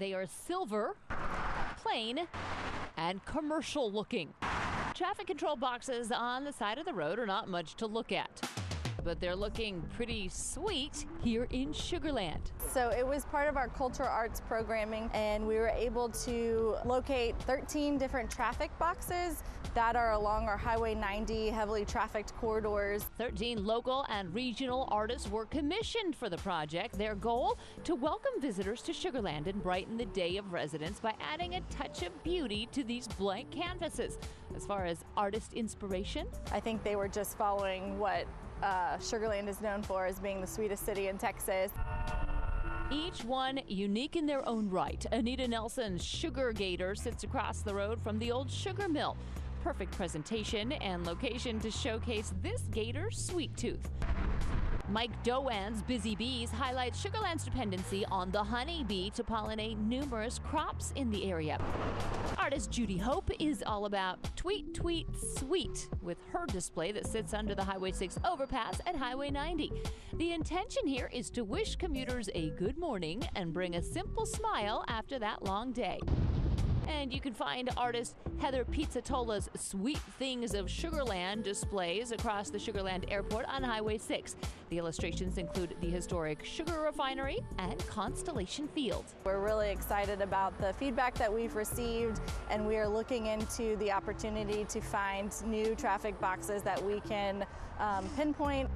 They are silver, plain, and commercial looking. Traffic control boxes on the side of the road are not much to look at but they're looking pretty sweet here in Sugar Land. So it was part of our cultural arts programming, and we were able to locate 13 different traffic boxes that are along our Highway 90 heavily trafficked corridors. 13 local and regional artists were commissioned for the project. Their goal to welcome visitors to Sugar Land and brighten the day of residents by adding a touch of beauty to these blank canvases. As far as artist inspiration, I think they were just following what uh, Sugar Land is known for as being the sweetest city in Texas. Each one unique in their own right. Anita Nelson's Sugar Gator sits across the road from the old sugar mill. Perfect presentation and location to showcase this gator, sweet tooth. Mike Doan's Busy Bees highlights Sugar Land's dependency on the honeybee to pollinate numerous crops in the area. Artist Judy Hope is all about tweet, tweet, sweet with her display that sits under the Highway 6 overpass at Highway 90. The intention here is to wish commuters a good morning and bring a simple smile after that long day. And you can find artist Heather Pizzatola's Sweet Things of Sugar Land displays across the Sugar Land Airport on Highway 6. The illustrations include the historic sugar refinery and Constellation Field. We're really excited about the feedback that we've received, and we are looking into the opportunity to find new traffic boxes that we can um, pinpoint